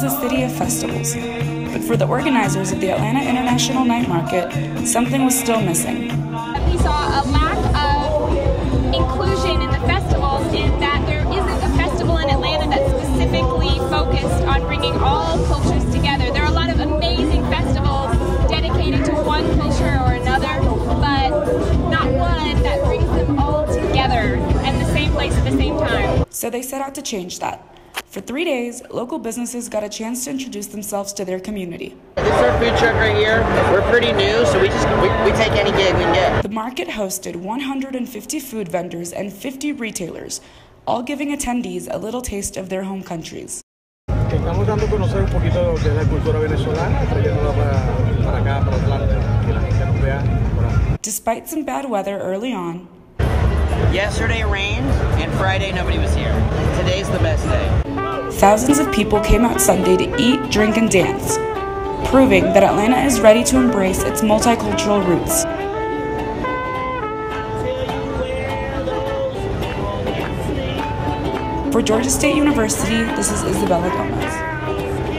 the city of festivals. But for the organizers of the Atlanta International Night Market, something was still missing. We saw a lack of inclusion in the festivals in that there isn't a festival in Atlanta that's specifically focused on bringing all cultures together. There are a lot of amazing festivals dedicated to one culture or another, but not one that brings them all together in the same place at the same time. So they set out to change that. For three days, local businesses got a chance to introduce themselves to their community. This is our food truck right here. We're pretty new, so we just we, we take any gig we can get. The market hosted 150 food vendors and 50 retailers, all giving attendees a little taste of their home countries. Estamos dando a conocer un poquito de la cultura venezolana, trayéndola para, para acá, para Atlanta, que la gente nos vea por. Despite some bad weather early on, Yesterday rained, and Friday nobody was here. Today's the best day. Thousands of people came out Sunday to eat, drink, and dance, proving that Atlanta is ready to embrace its multicultural roots. For Georgia State University, this is Isabella Gomez.